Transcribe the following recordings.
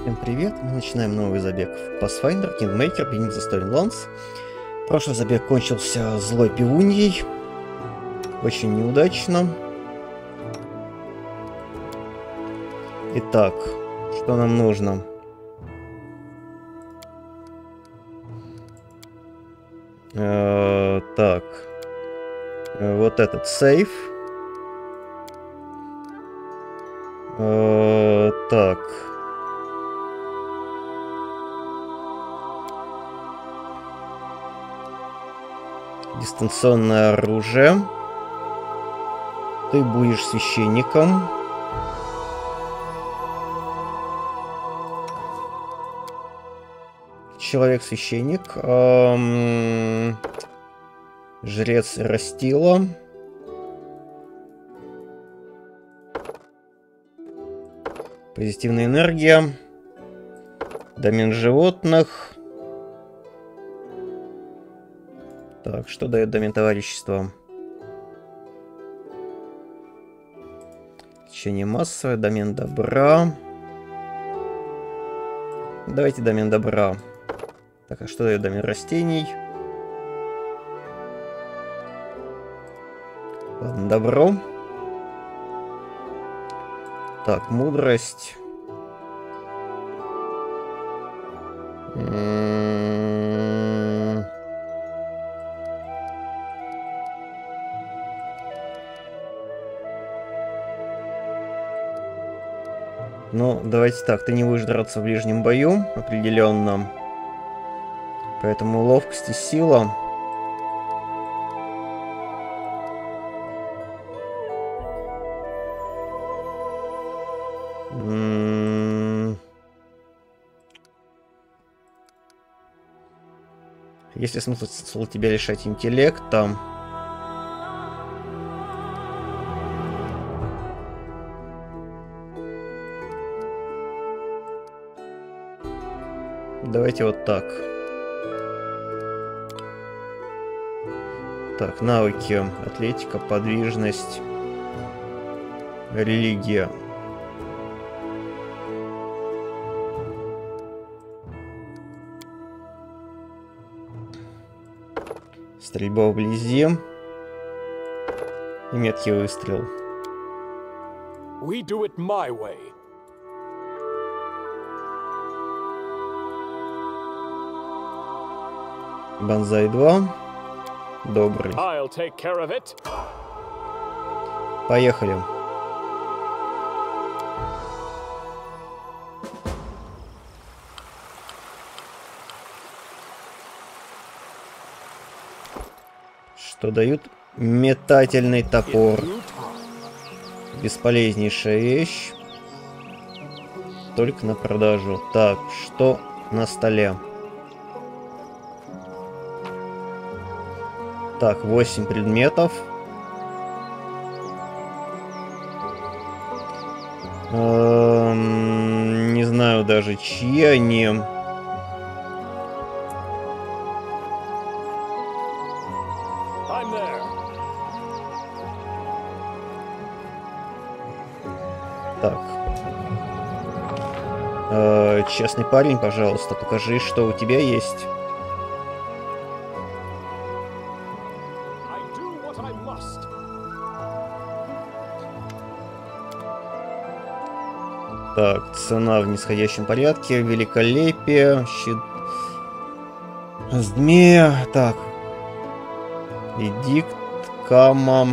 Всем привет! Мы начинаем новый забег в Pathfinder, Kingmaker, Beneath the Storylands. Прошлый забег кончился злой пивуньей. Очень неудачно. Итак, что нам нужно? Э, так. Э, вот этот сейф. Э, так. Дистанционное оружие. Ты будешь священником. Человек-священник. Эм... Жрец Растила. Позитивная энергия. Домен животных. Так, что дает домен товарищества? Течение массовое, домен добра. Давайте домен добра. Так, а что дает домен растений? Ладно, добро. Так, мудрость. Давайте так, ты не будешь драться в ближнем бою, определенно. Поэтому ловкость и сила. Есть ли смысл тебя лишать интеллекта? Давайте вот так. Так, навыки. Атлетика, подвижность, религия. Стрельба вблизи. И меткий выстрел. We do it my way. Банзай 2. Добрый. Поехали. Что дают? Метательный топор. Бесполезнейшая вещь. Только на продажу. Так, что на столе? Так, 8 предметов. Эм, не знаю даже, чьи они. Так. Э, честный парень, пожалуйста, покажи, что у тебя есть. Цена в нисходящем порядке, великолепие, щит... Змея, так. Эдикт, Кама.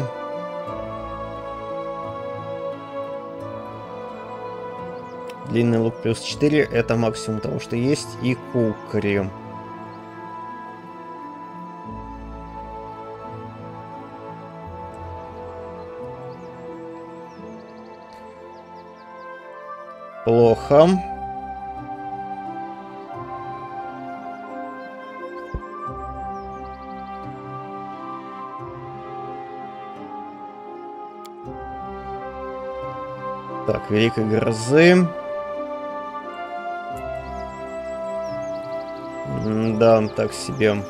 Длинный лук плюс 4, это максимум того, что есть, и кукри. Плохо. Так, Великой Грозы. да, так себе.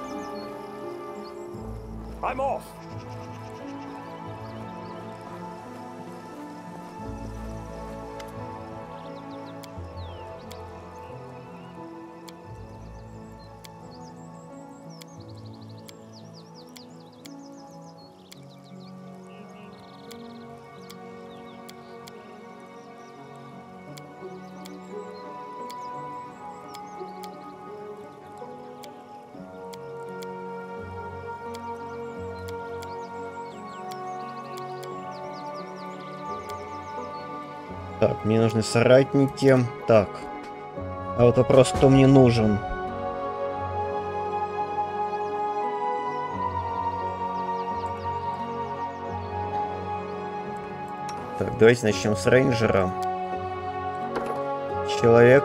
Нужны соратники. Так. А вот вопрос, кто мне нужен? Так, давайте начнем с рейнджера. Человек.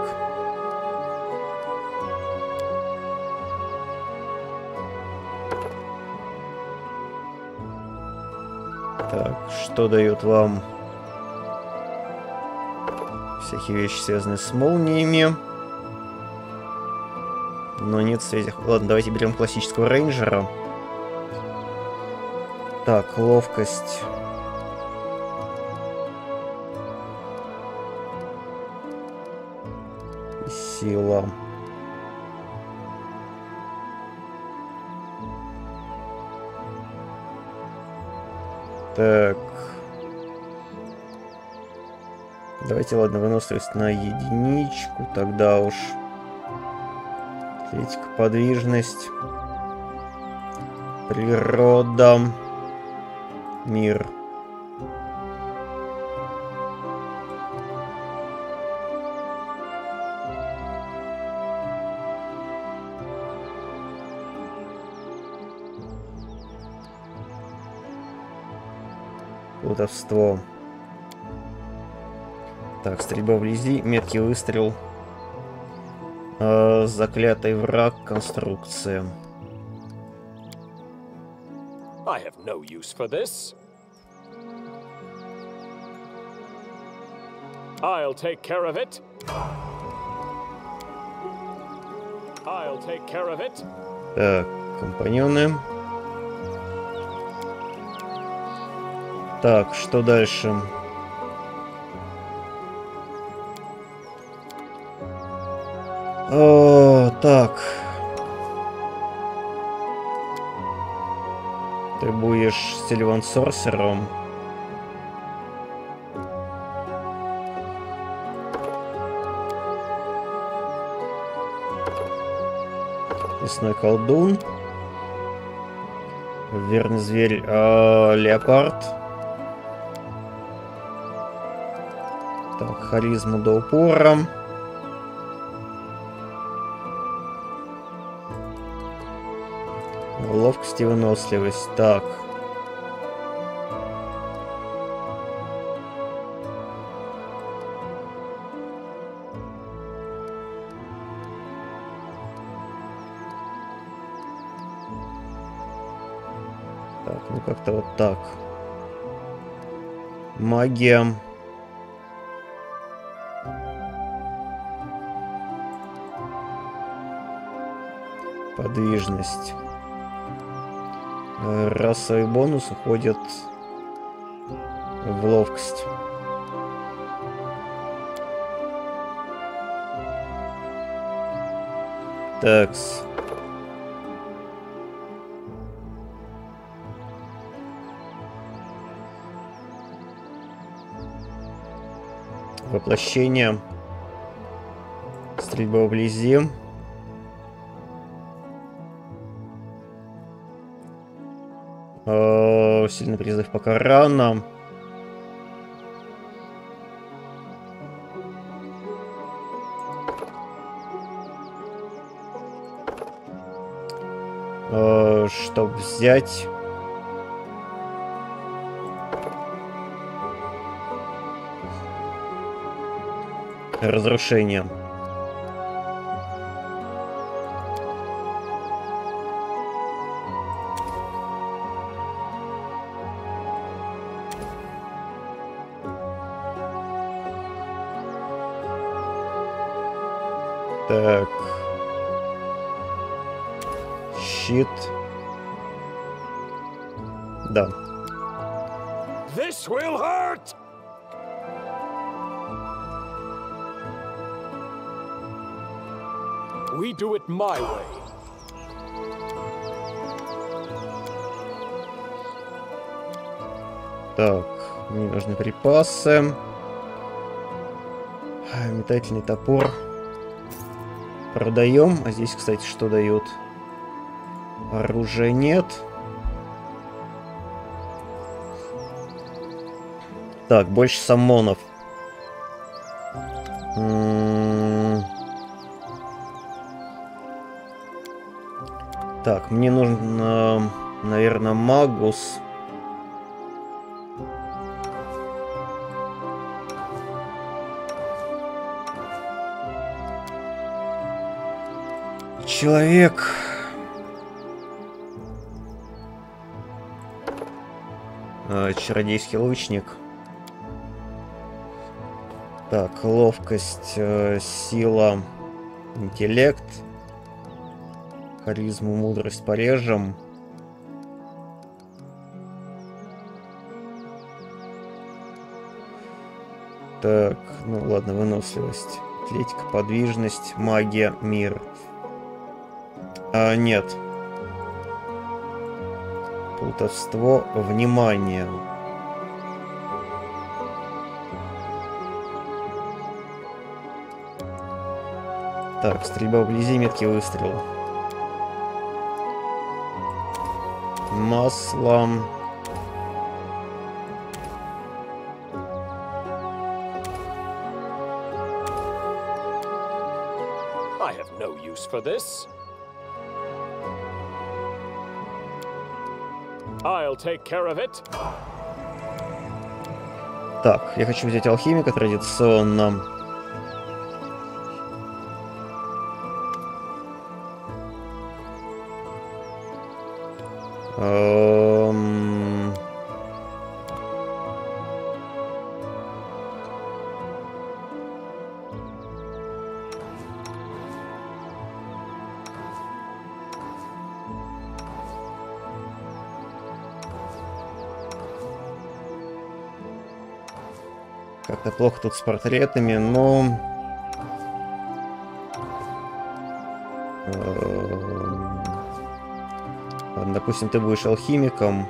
Так, что дает вам всякие вещи, связанные с молниями? Но нет связи. Ладно, давайте берем классического рейнджера. Так, ловкость. Сила. Так. Давайте, ладно, выносливость на единичку, тогда уж. Атлетика, подвижность. Природа. Мир. Плутовство. Так, стрельба вблизи, меткий выстрел. Э, заклятый враг, конструкция. I have no use for this. I'll take care of it. I'll take care of it. Так, компаньоны. Так, что дальше? О, так. Ты будешь Сильван Сорсером. Лесной колдун. Верный зверь. э, леопард. Так, харизма до упора. Ловкость и выносливость. Так. Так, ну как-то вот так. Магия. Подвижность. Расовый бонус уходит в ловкость. Такс. Воплощение. Стрельба вблизи. Сильный призыв пока рано. Э, Чтоб взять... Разрушение. Так. Щит. Да. This will hurt! We do it my way. Так, мне нужны припасы. Метательный топор. Продаем. А здесь, кстати, что дают? Оружия нет. Так, больше саммонов. М, Так, мне нужен, наверное, магус. Человек. Э, Чародейский лучник. Так, ловкость, э, сила, интеллект, харизму, мудрость порежем. Так, ну ладно, выносливость, атлетика, подвижность, магия, мир. А, нет. Плутовство, внимание. Так, стрельба вблизи, меткий выстрел. Масло. I have no use for this. I'll take care of it. Так, я хочу взять алхимика традиционно. Как-то плохо тут с портретами, но... Ладно, допустим, ты будешь алхимиком.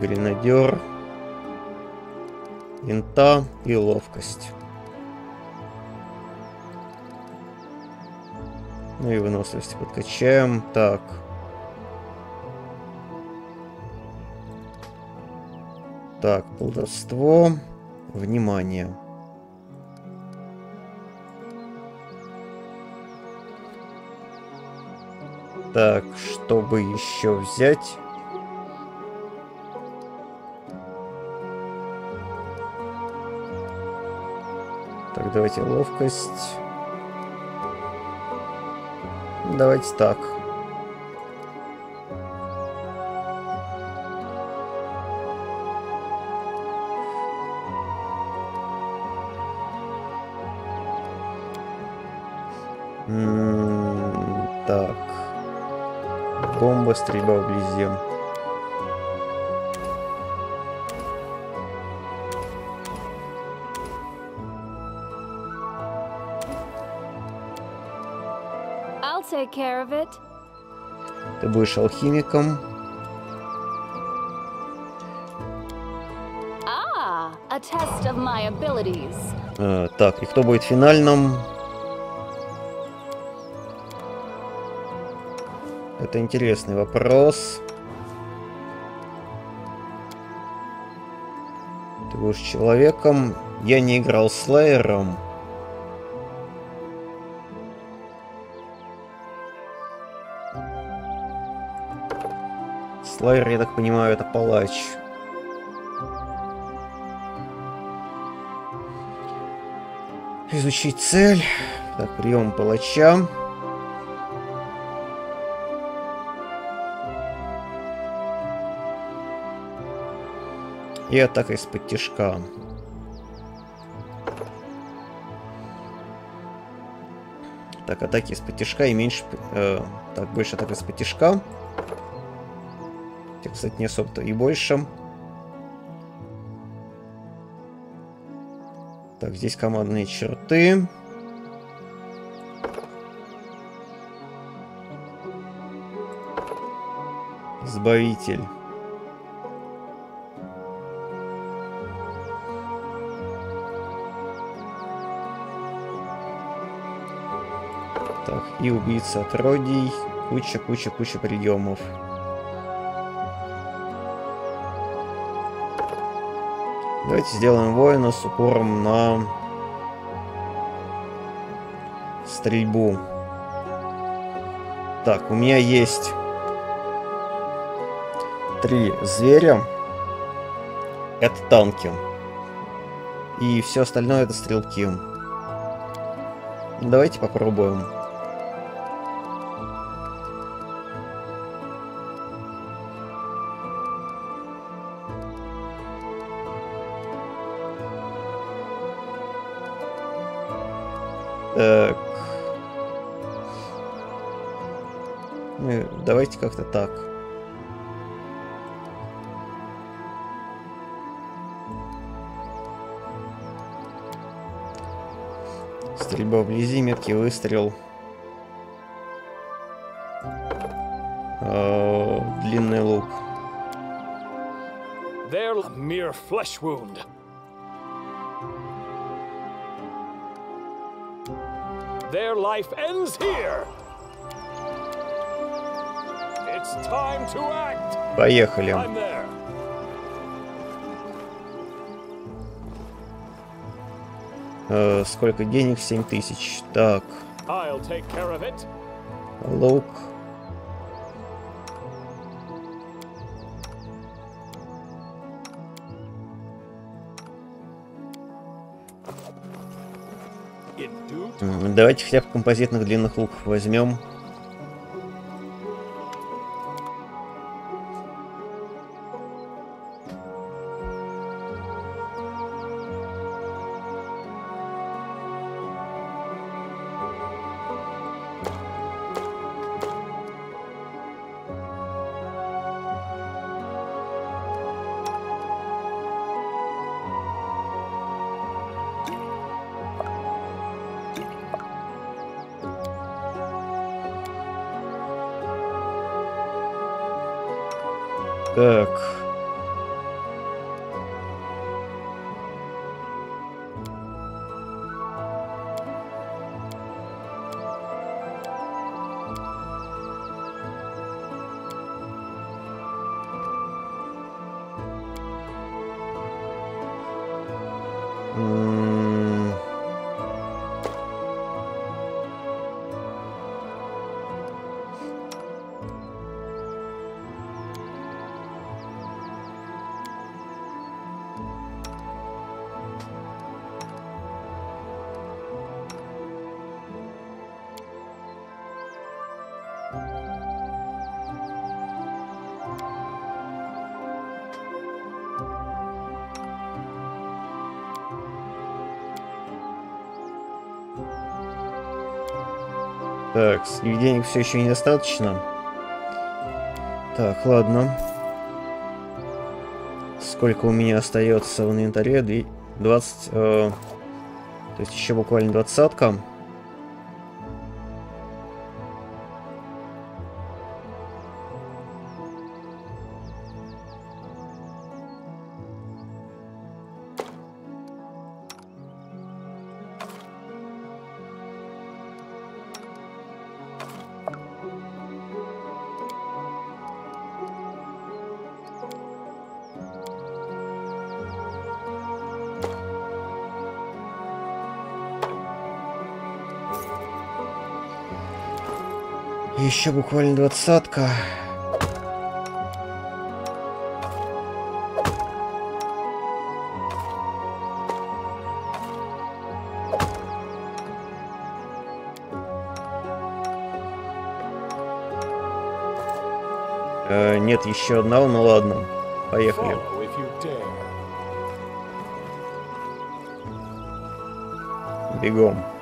Гренадер. Винта и ловкость. Ну и выносливость подкачаем. Так. Так, колдовство. Внимание. Так, чтобы еще взять? Так, давайте ловкость. Давайте так. Так. Бомба, стрельба вблизи. Ты будешь алхимиком. Ah, a test of my abilities. Э, так, и кто будет финальным? Это интересный вопрос. Ты будешь человеком. Я не играл с Лейером. Слайер, я так понимаю, это палач. Изучить цель. Так, прием палача. И атака из-под тяжка. Так, атаки из-под тяжка и меньше... э, так, больше атак из-под тяжка. Хотя, кстати, не особо-то и больше. Так, здесь командные черты. Избавитель. Так, и убийца отродий. Куча, куча, куча приемов. Давайте сделаем воина с упором на стрельбу. Так, у меня есть три зверя. Это танки. И все остальное это стрелки. Давайте попробуем. Давайте как-то так. Стрельба вблизи, меткий выстрел. А, длинный лук. Their life ends here. Поехали. Э, сколько денег? 7 тысяч. Так, лук. Давайте хотя бы композитных длинных луков возьмем. Так, с- и денег все еще недостаточно. Так, ладно. Сколько у меня остается в инвентаре? Две- 20... э, то есть еще буквально двадцатка. Еще буквально двадцатка. Э, нет, еще одного, ну ладно. Поехали. Бегом.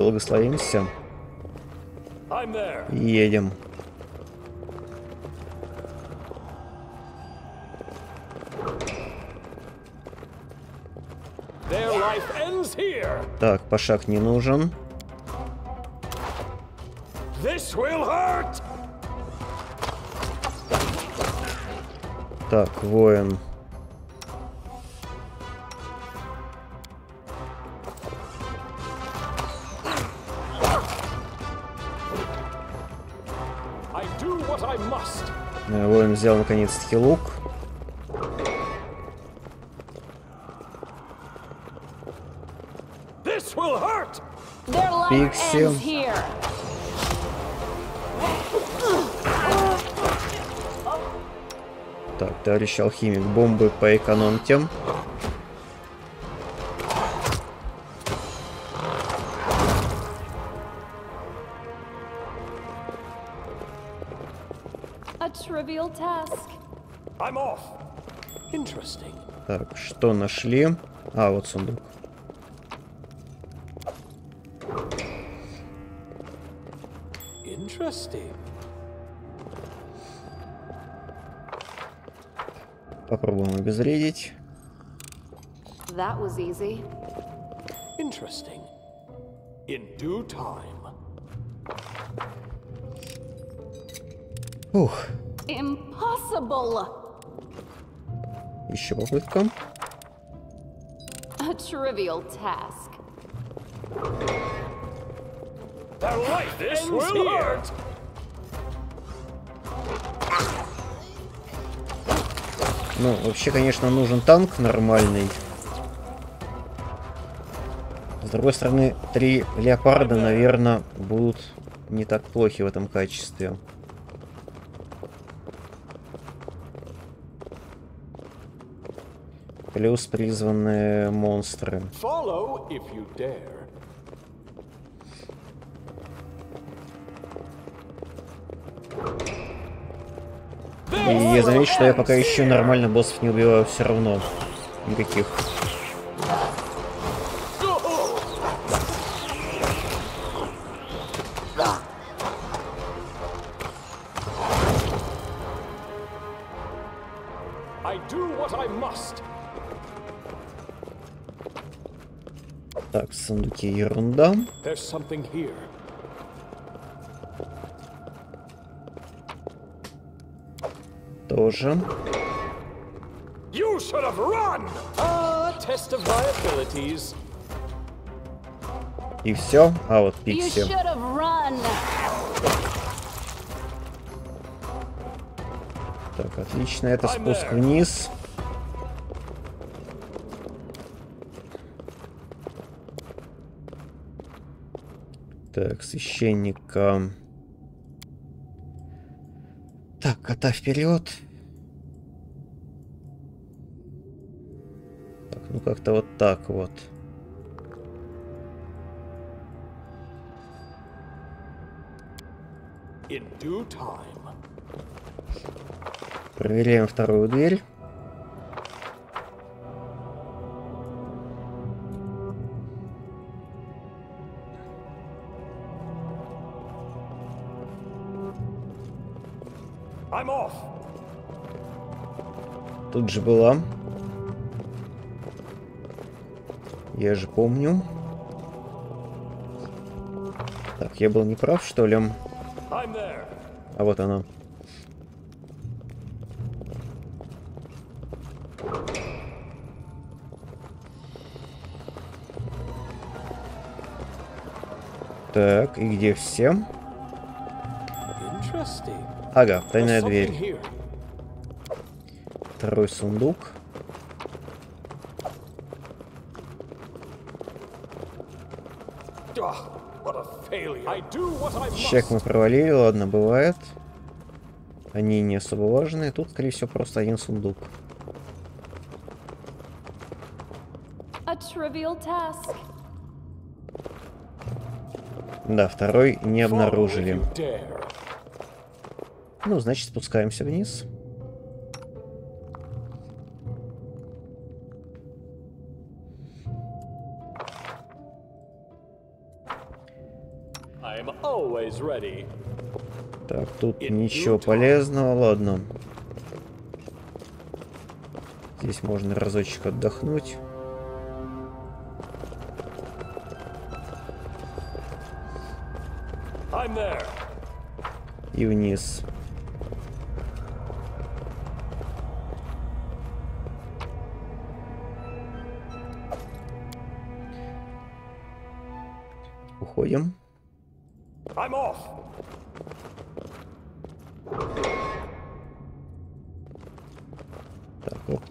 Благословимся. Едем. Так, пошаг не нужен. Так, воин. Воин взял наконец-таки лук. Here. Так, товарищ алхимик, бомбы поэкономьте. A что нашли? А, вот сундук. Попробуем обезвредить. That was easy. Interesting. In due time. Ух, Impossible. еще попытка. A trivial task. Their life this will hurt. Ну, вообще, конечно, нужен танк нормальный. С другой стороны, три леопарда, наверное, будут не так плохи в этом качестве. Плюс призванные монстры. Follow if you dare. И я замечу, что я пока еще нормально боссов не убиваю все равно. Никаких. Сундуки ерунда. Тоже. You should have run! Ah, test of my abilities. И все. А, вот Пикси. Так, отлично. Это спуск вниз. Так, священника. Так, кота вперед. Так, ну как-то вот так вот. Проверяем вторую дверь. Же была. Я же помню. Так, я был неправ, что ли? А вот она. Так, и где все? Ага, тайная дверь. Второй сундук. Чек мы провалили, ладно, бывает. Они не особо важные. Тут, скорее всего, просто один сундук. Да, второй не обнаружили. Ну, значит, спускаемся вниз. Так, тут ничего полезного, ладно. Здесь можно разочек отдохнуть. И вниз.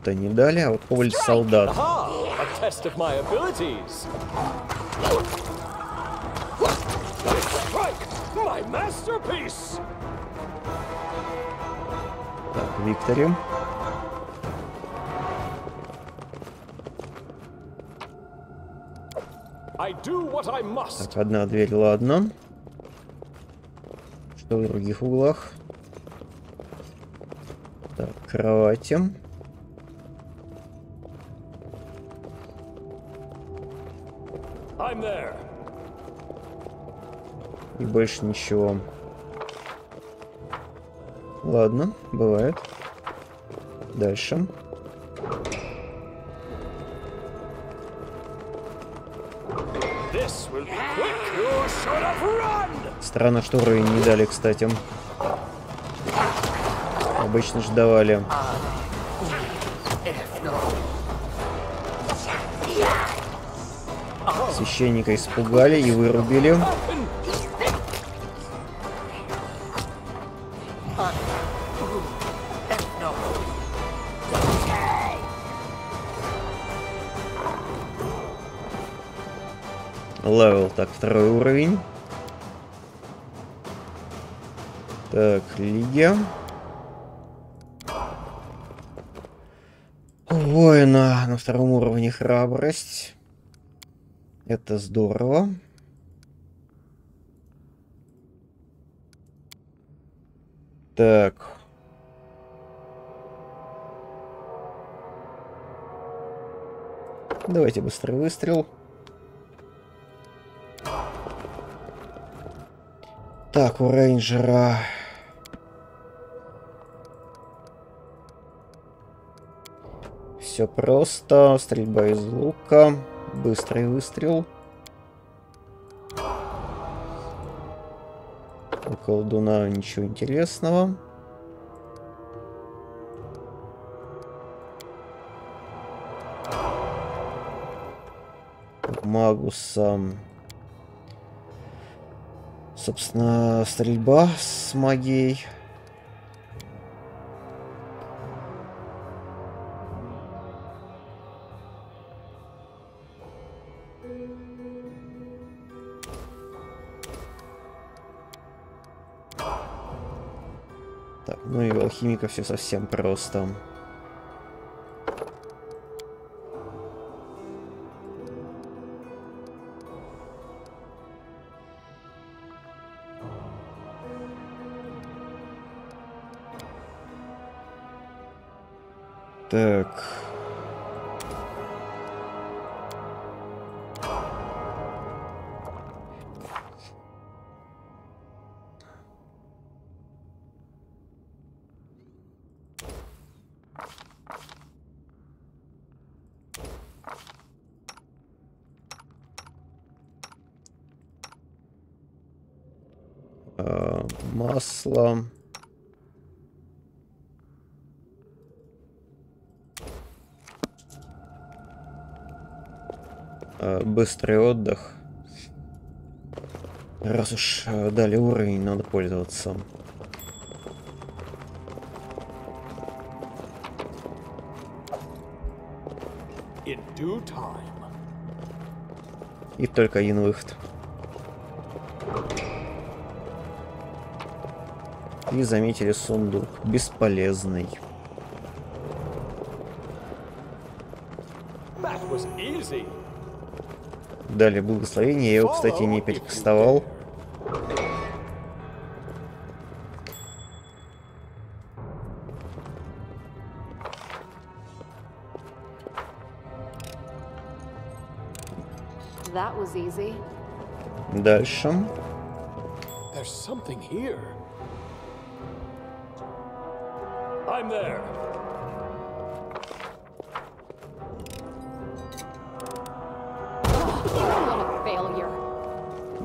Опыта не дали, а вот Коваль солдат. Так, Виктори. Так, одна дверь, ладно. Что в других углах? Так, кровати. Больше ничего. Ладно, бывает. Дальше. Странно, что уровень не дали, кстати. Обычно же давали. Священника испугали и вырубили. Так, второй уровень. Так, Лига. У Воина на втором уровне храбрость. Это здорово. Так. Давайте быстрый выстрел. Так, у рейнджера... Все просто. Стрельба из лука. Быстрый выстрел. У колдуна ничего интересного. У Магуса... Собственно, стрельба с магией. Так, ну и алхимика все совсем просто. Так. А, Масло. э, быстрый отдых. Раз уж э, дали уровень, надо пользоваться. И только один выход. И заметили сундук. Бесполезный. That was easy. Дали благословение. Я его, кстати, не перекастовал. Дальше.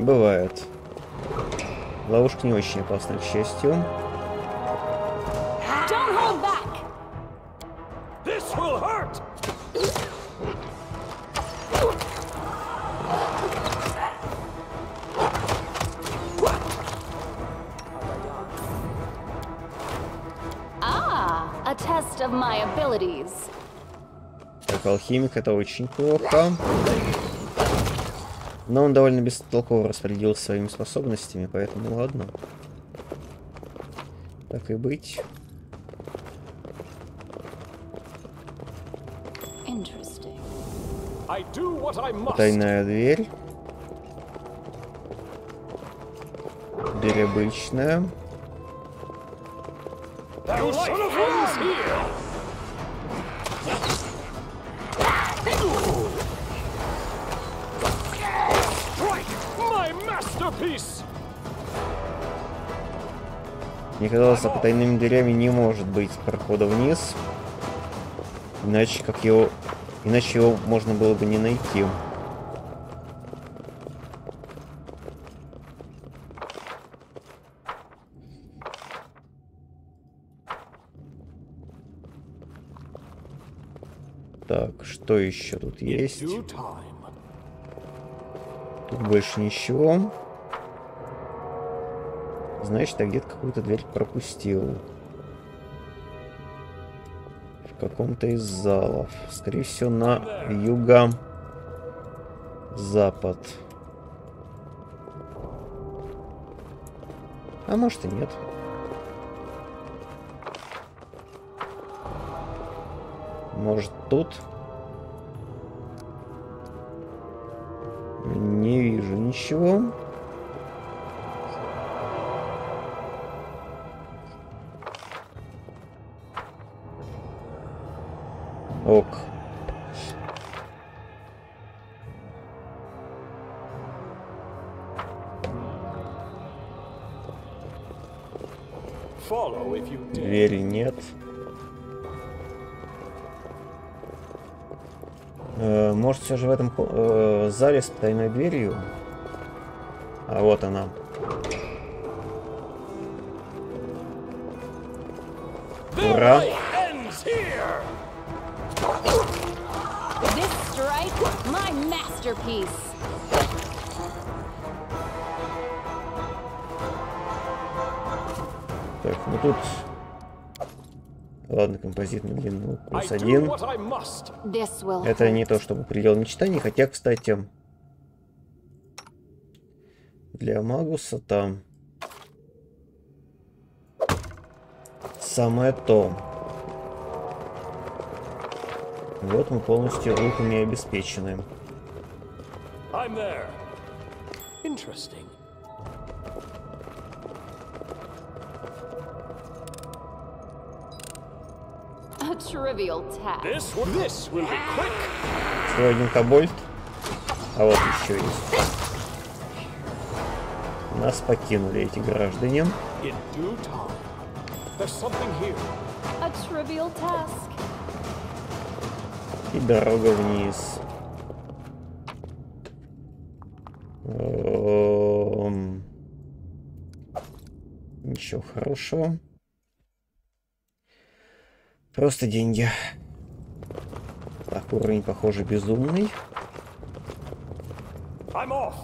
Бывает. Ловушка не очень опасна, к счастью. Hurt! Ah. Так, алхимик это очень плохо. Но он довольно бестолково распорядился своими способностями, поэтому ладно. Так и быть. Тайная дверь. Дверь обычная. Мне казалось, за потайными дверями не может быть прохода вниз. Иначе как его... Иначе его можно было бы не найти. Так, что еще тут есть? Тут больше ничего. Значит, я где-то какую-то дверь пропустил. В каком-то из залов. Скорее всего, на юго-запад. А может и нет. Может тут? Не вижу ничего. Ок. Двери нет. Э, может, все же в этом э, зале с тайной дверью? А вот она. Ура. My masterpiece. Так, ну тут... Ладно, композитный длину I плюс один. Это не то чтобы предел мечтаний, хотя, кстати, для Магуса там самое то. Вот мы полностью руками обеспечены. I'm there. Interesting. A trivial task. This will, this will be quick. Всего один кобальт. А вот еще есть. Нас покинули эти граждане. In due time. There's something here. A trivial task. И дорога вниз. Эм, Ничего хорошего. Просто деньги. Так, уровень, похоже, безумный. I'm off.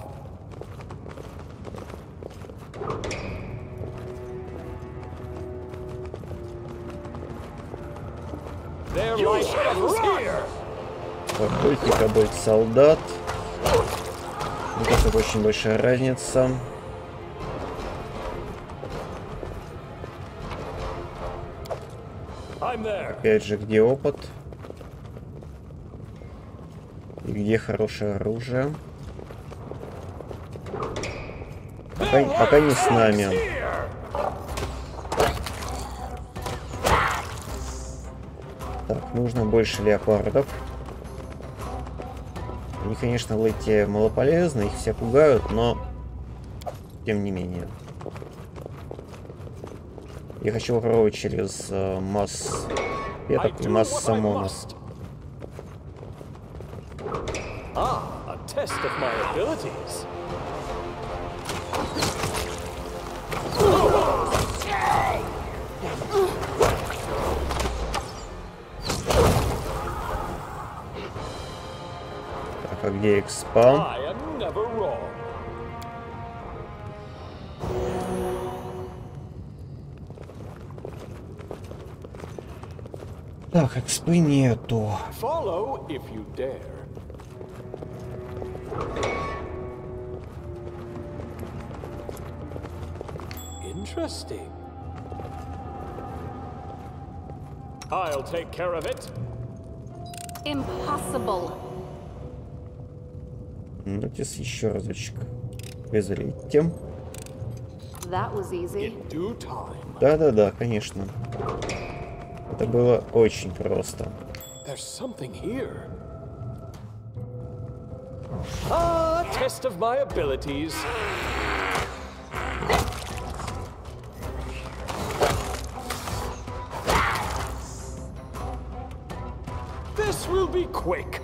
Here. Охотник, кобальт, солдат. Не то чтобы очень большая разница. Опять же, где опыт? И где хорошее оружие? Пока, пока не с нами. Так, нужно больше леопардов. Они, конечно, в лете малополезны, их все пугают, но тем не менее. Я хочу попробовать через э, масс и do масс must. Ah, a test of my abilities. Так, а где экспан? I am never wrong. Так, экспы нету. Follow if you dare. Interesting. I'll take care of it. Impossible. Нотис еще разочек. Time. Да-да-да, конечно. Это было очень просто. There's something here. Ah, test of my abilities. This will be quick.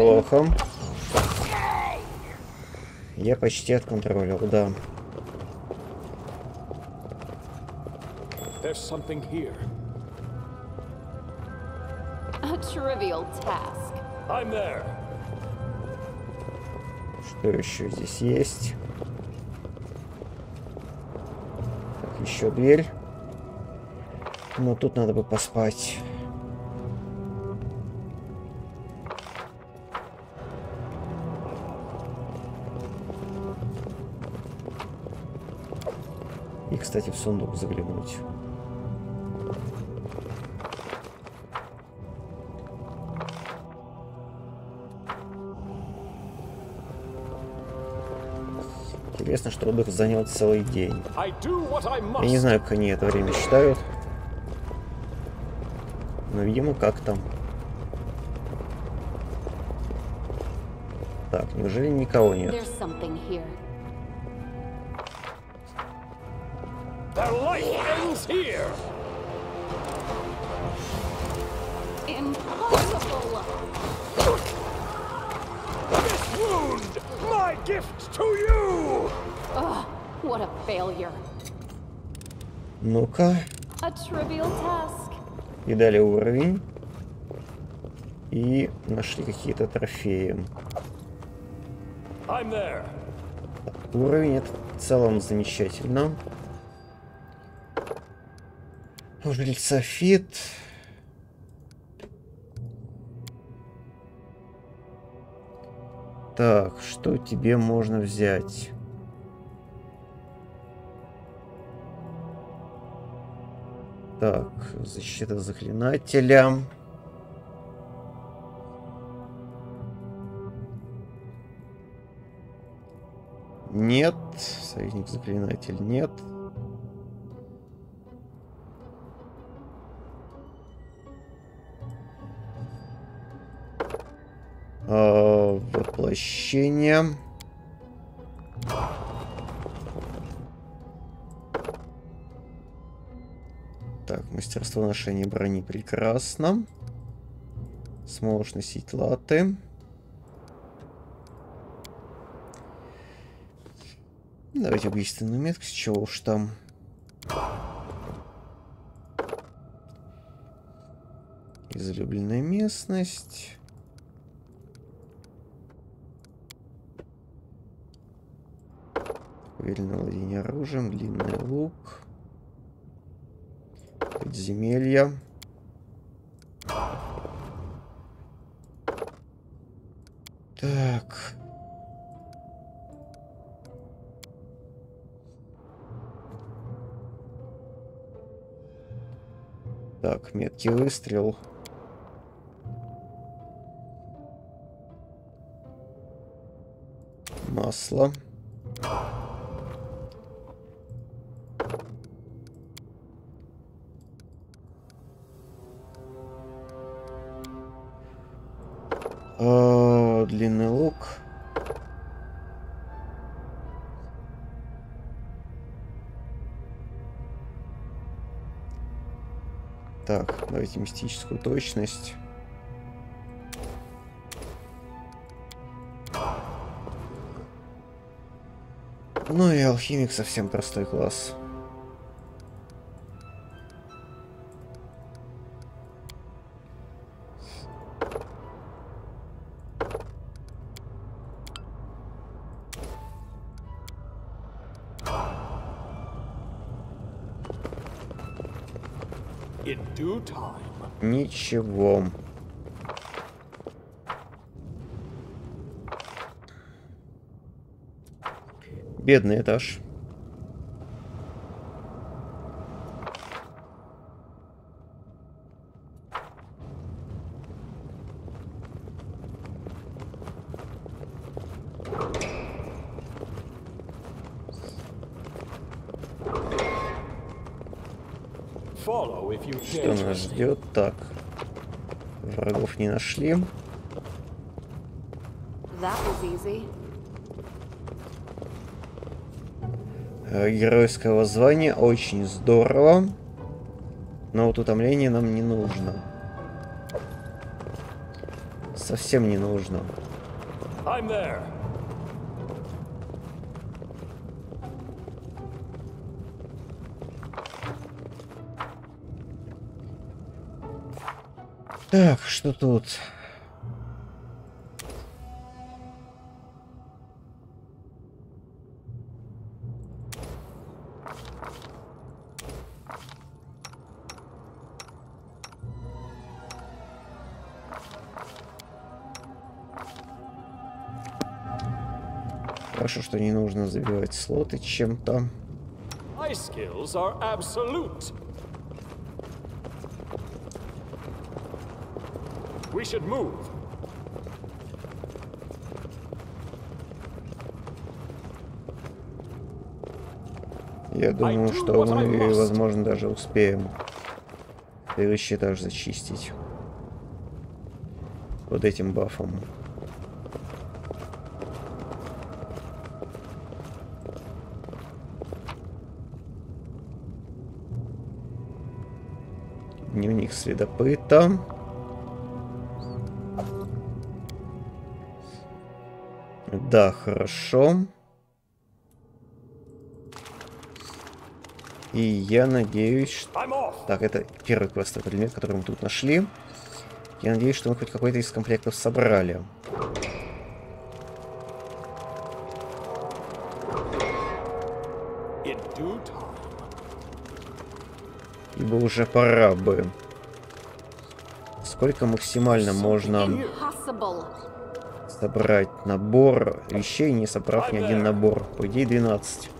This happened. Плохо. Я почти отконтролил, да. There's something here. A trivial task. I'm there. Что еще здесь есть? Так, еще дверь. Но тут надо бы поспать. Кстати, в сундук заглянуть. Интересно, что отдых занял целый день. Я не знаю, как они это время считают. Но, видимо, как там. Так, неужели никого нет? Ну-ка, A trivial task. и дали уровень. И нашли какие-то трофеи. Уровень это в целом замечательно. Жильца Фит. Так, что тебе можно взять? Так, защита заклинателя. Нет. Союзник заклинатель нет. А, воплощение. Мастерство ношения брони прекрасно. Сможешь носить латы. Давайте убийственную метку, с чего уж там. Излюбленная местность. Уверенное владение оружием, длинный лук. Подземелья. Так. Так, меткий выстрел. Масло. А, давайте мистическую точность. Ну и алхимик совсем простой класс. Ничего. Бедный этаж. Follow if you Что dare. нас ждет? Так. Врагов не нашли. That was easy. Э, Геройское воззвание очень здорово. Но вот утомление нам не нужно. Совсем не нужно. I'm there. Так, что тут? Хорошо, что не нужно забивать слоты чем-то. We should move. Я думаю, что мы, возможно, даже успеем следующий этаж зачистить. Под этим бафом. Дневник следопыта. Да, хорошо. И я надеюсь, что... Так, это первый квестовый предмет, который мы тут нашли. Я надеюсь, что мы хоть какой-то из комплектов собрали. Ибо уже пора бы. Сколько максимально можно собрать набор вещей, не собрав ни один набор? По идее, 12.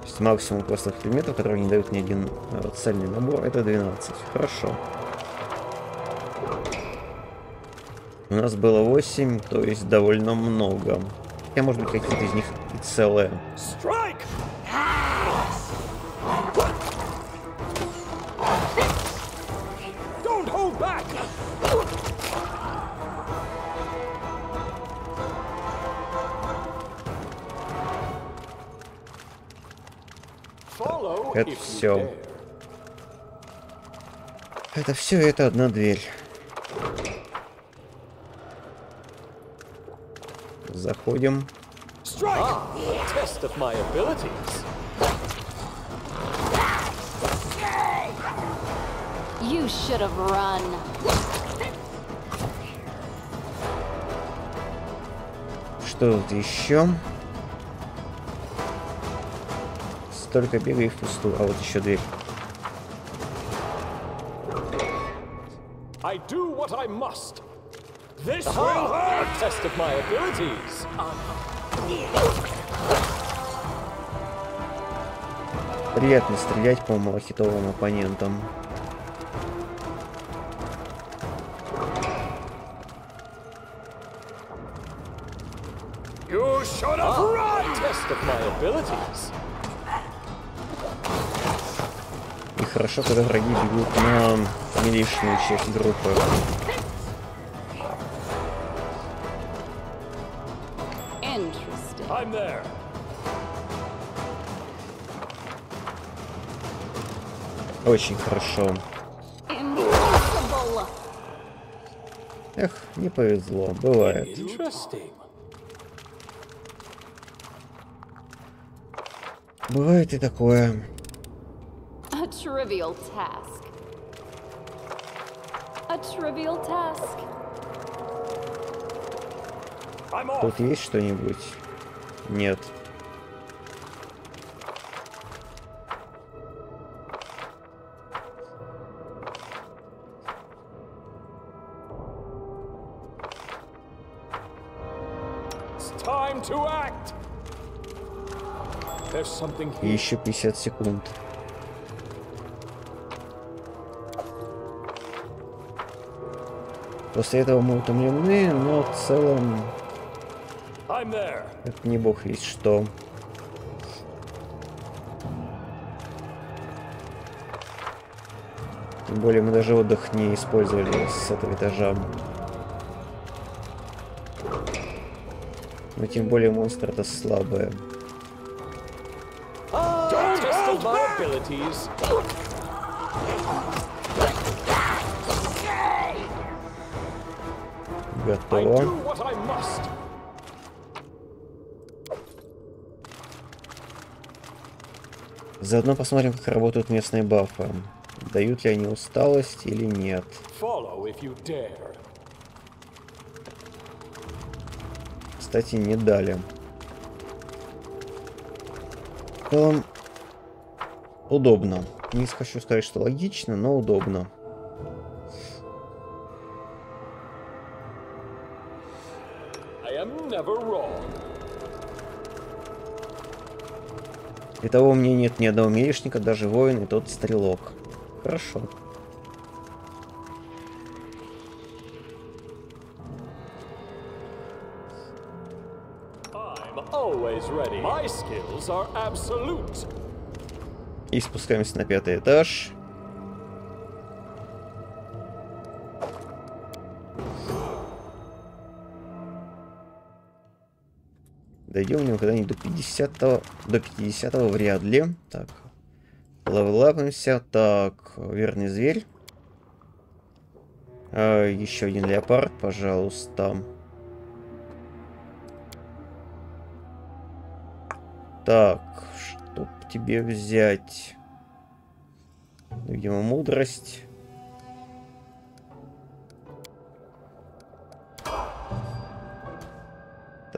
То есть максимум квестовых предметов, которые не дают ни один э, цельный набор, это 12. Хорошо. У нас было 8, то есть довольно много. Хотя, может быть, какие-то из них и целые. Follow Это все, это одна дверь. Заходим. You should have run. Что тут еще? Столько бегай впустую. А вот еще дверь. I do what I must. This will a test of my abilities. Приятно стрелять по малахитовым оппонентам. You should have run! A test of my abilities. Хорошо, когда враги бегут на милейшую часть группы. Interesting. I'm there. Очень хорошо. Эх, не повезло. Бывает. Бывает и такое. A trivial task. A trivial task. Тут есть что-нибудь? Нет. It's time to act. There's something И here. еще 50 секунд. После этого мы утомлены, но в целом это не бог весь что. Тем более мы даже отдых не использовали с этого этажа. Но тем более монстр это слабое. Don't Готово. Заодно посмотрим, как работают местные бафы. Дают ли они усталость или нет. Кстати, не дали. В целом, удобно. Не хочу сказать, что логично, но удобно. Итого у меня нет ни одного милишника, даже воин и тот стрелок. Хорошо. И спускаемся на пятый этаж. Дойдем ли мы когда-нибудь до 50 до 50 вряд ли. Так. Левелапнемся. Так, верный зверь. А, еще один леопард, пожалуйста. Так, чтоб тебе взять? Видимо, мудрость.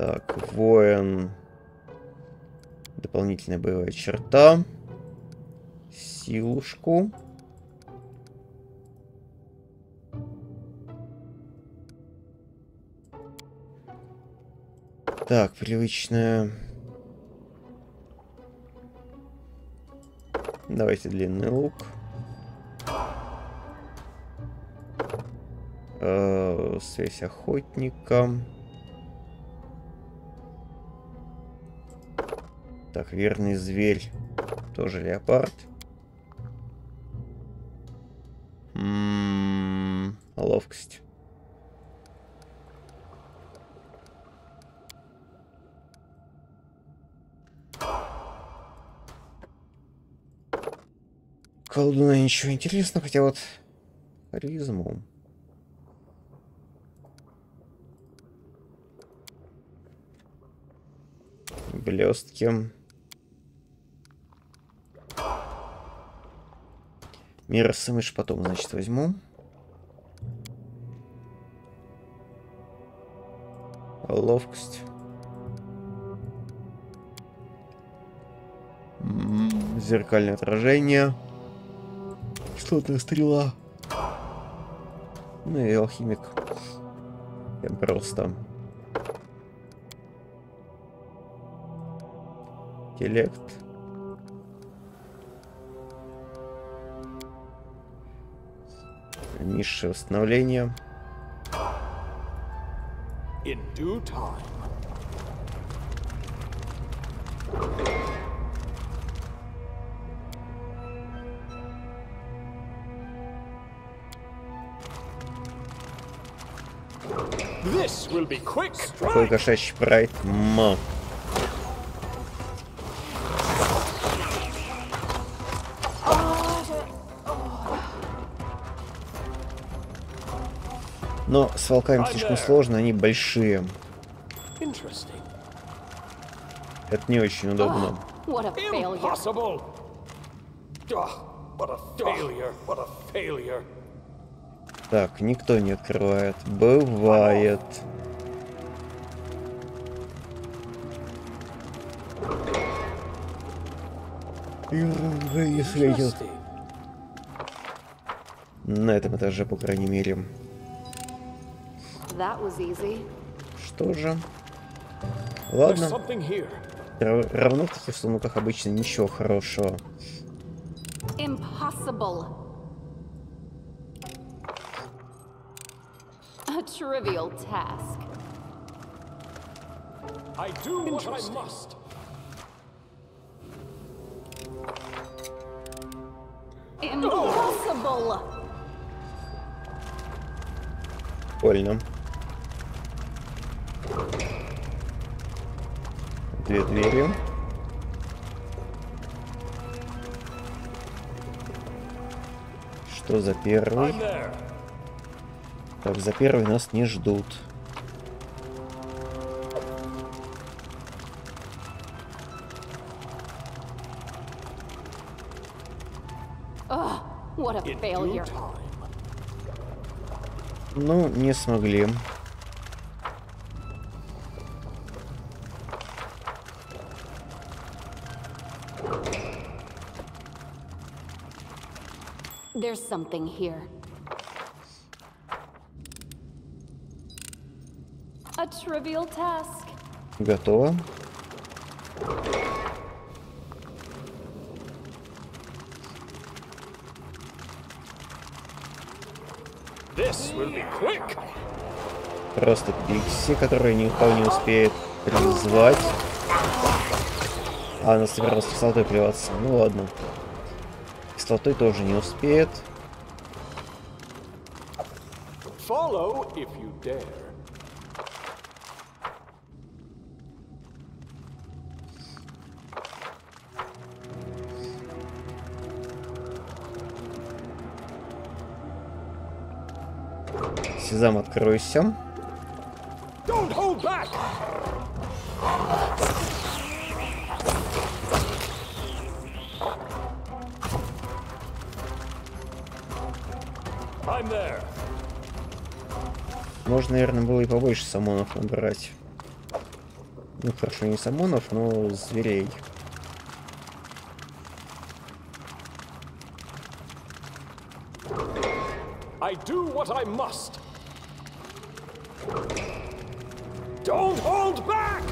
Так, воин. Дополнительная боевая черта. Силушку. Так, привычная. Давайте длинный лук. Э, связь охотника. Так, верный зверь. Тоже леопард. М, Ловкость. Колдуна ничего интересного, хотя вот харизму. Блестки. Мирос мышь потом, значит, возьму. Ловкость. М, Зеркальное отражение. Кислотная стрела. Ну и алхимик. Прям просто. Интеллект. Низшее восстановление. In due time. This will be quick Какой кошачий прайд. Ма. Но с волками слишком сложно, они большие. Это не очень удобно. Так, никто не открывает. Бывает. Если я... На этом этаже, по крайней мере. That was easy. Что же? Ладно. Равно в таких сундуках обычно ничего хорошего. Impossible. A trivial task. I do what I must. Impossible. Больно. Две двери. Что за первый? Так, за первый нас не ждут. Ну, не смогли. Something here. A trivial task. Готово. This will be quick. Просто Пикси, который никто не успеет призвать. А, она собиралась кислотой плеваться. Ну ладно. Кислотой тоже не успеет. Follow if you dare. Сезам, откройся. Don't hold back. I'm there. Можно, наверное, было и побольше самонов набрать. Ну, хорошо, не самонов, но зверей. I do what I must. Don't hold back.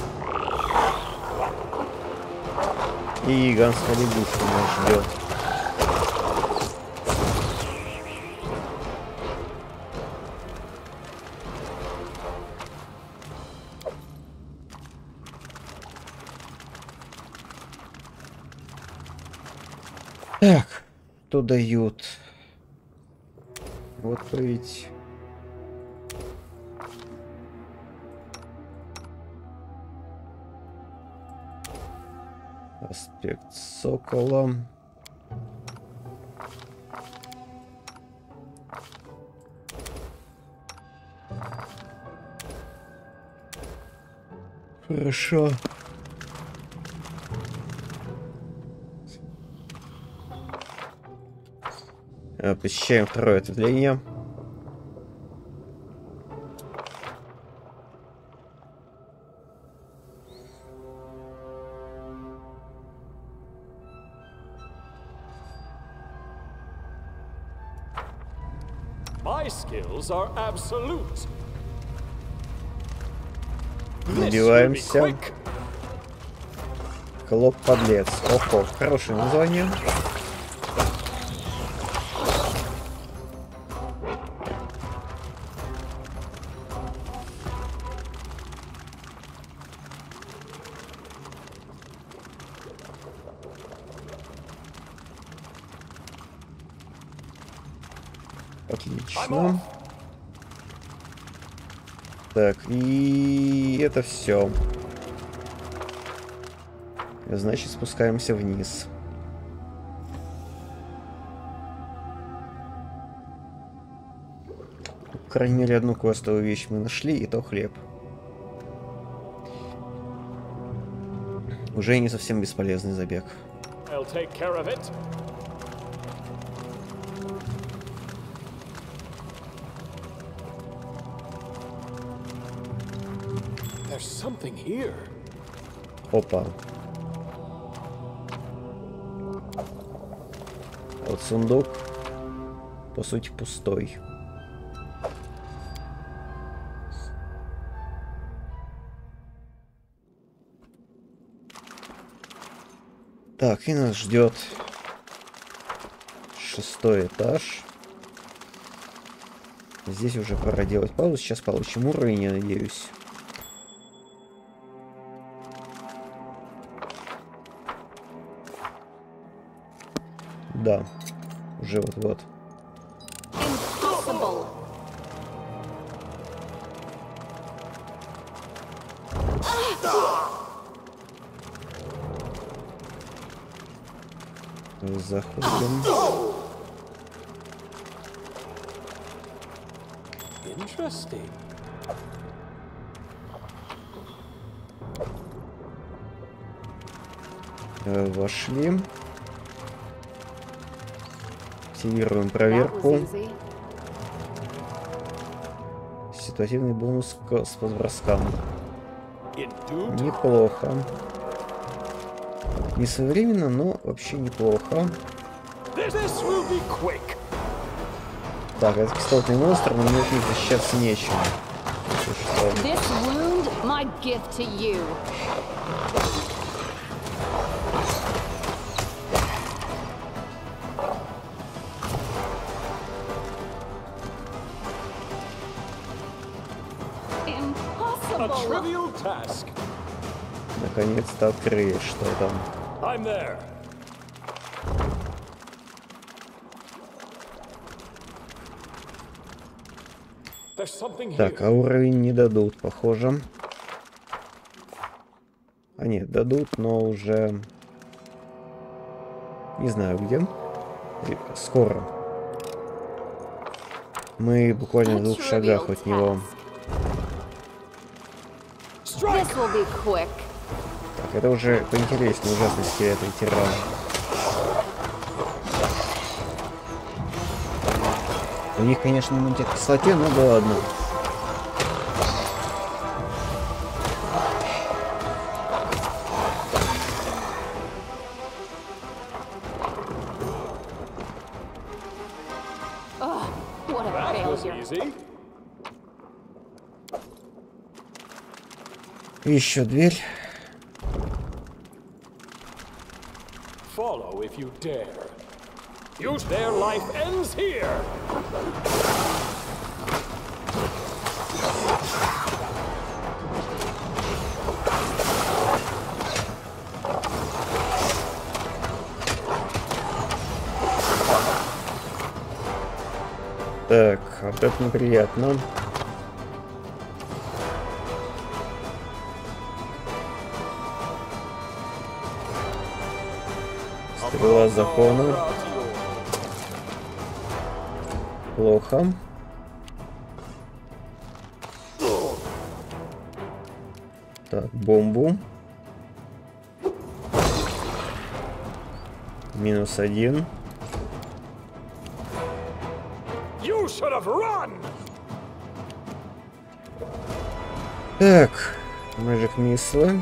И гигантская лягушка нас ждет. Что дают? Вот ведь... Аспект сокола. Хорошо. Посещаем второе ответвление. Quick. Клоп подлец. Охо, хорошее название. Так, и это все. Значит, спускаемся вниз. По крайней мере, одну квестовую вещь мы нашли, и то хлеб. Уже не совсем бесполезный забег. Опа. Вот сундук, по сути, пустой. Так, и нас ждет шестой этаж. Здесь уже пора делать паузу. Сейчас получим уровень, я надеюсь. Да, уже вот-вот. Заходим. Interesting. Э, Вошли. Активируем проверку. Ситуативный бонус к с броскам. In due time. Неплохо. Не своевременно, но вообще неплохо. Так, это кислотный монстр, но мне от них защищаться нечем. Что. Наконец-то открыли, что там. Так, а уровень не дадут, похоже. А нет, дадут, но уже... Не знаю где. И Скоро. Мы буквально в двух шагах от него. Так, это уже поинтереснее ужасный скелет и тиран. У них, конечно, иммунитет к кислоте, но да ладно. Еще дверь. Follow if you dare. Use their life ends here. Так, вот это неприятно. Ratio. Плохо. Так, бомбу. Минус один. Так, Magic Missile.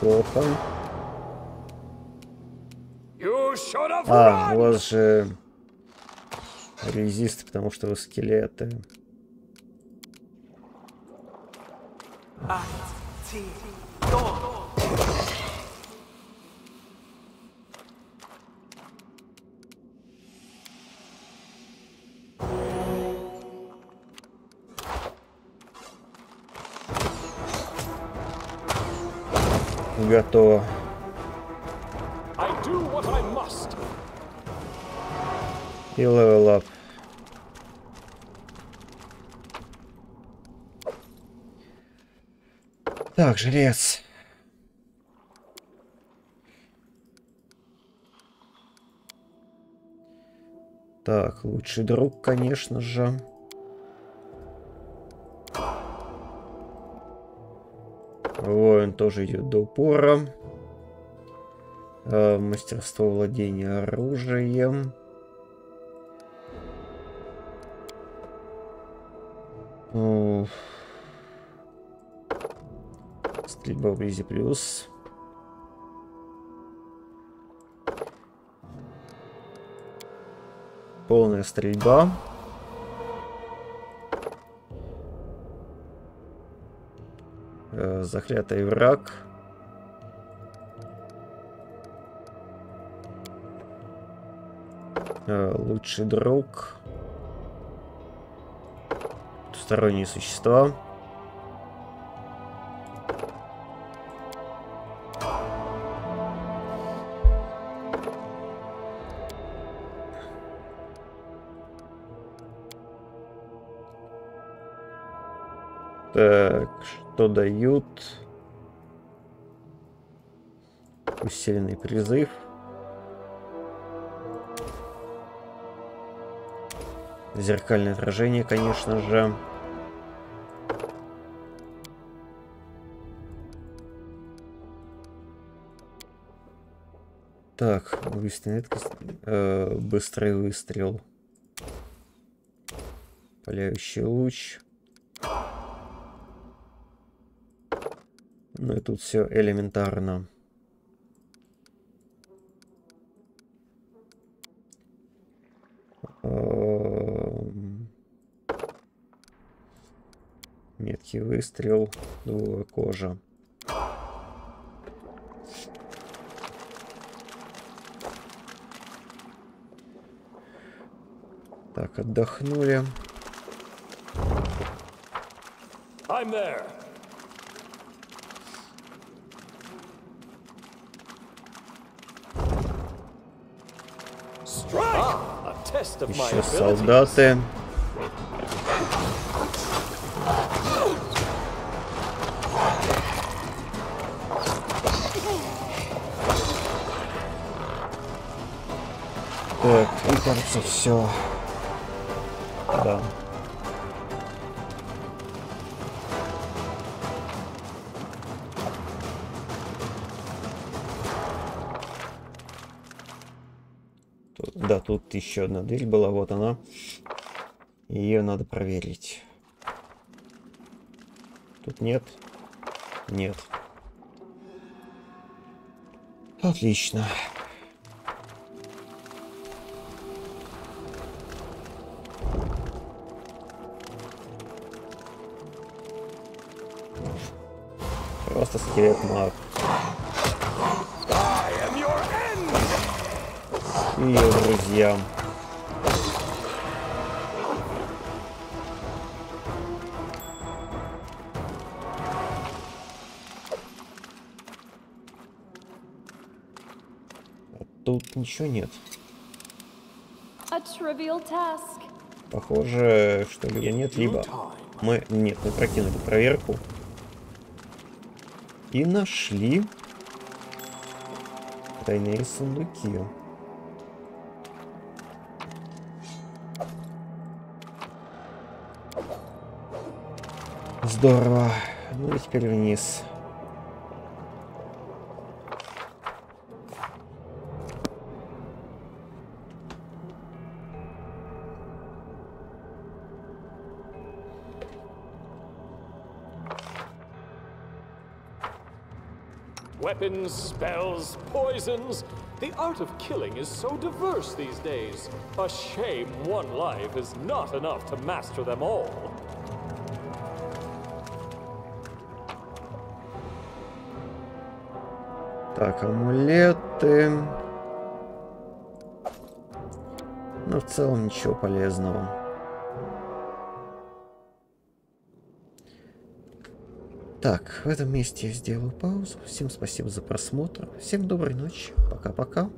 Have А, у вас же резист, потому что вы скелеты. Готово. И level up. Так, жрец. Так, лучший друг, конечно же. Воин тоже идет до упора. Э, мастерство владения оружием. Уф. Стрельба вблизи плюс. Полная стрельба. Заклятый враг. Э, Лучший друг. Сторонние существа. Что дают? Усиленный призыв. Зеркальное отражение, конечно же. Так, убийственная э, быстрый выстрел. Паляющий луч. Ну и тут все элементарно. Эм, Меткий выстрел, двуя кожа. Так, отдохнули. I'm there. Strike! a test of my Еще солдаты. Так, и кажется все. Да. Тут- да, тут еще одна дверь была, вот она. Ее надо проверить. Тут нет? Нет. Отлично. Просто скелет маг. Ее друзьям. А Тут ничего нет. Похоже, что либо нет, либо мы... Нет, мы прокинули проверку. И нашли тайные сундуки. Здорово. Ну и теперь вниз. Weapons, spells, poisons. The art of killing is so diverse these days. A shame one life is not enough to master them all. Так, амулеты. Но в целом ничего полезного. Так, в этом месте я сделаю паузу. Всем спасибо за просмотр. Всем доброй ночи. Пока-пока.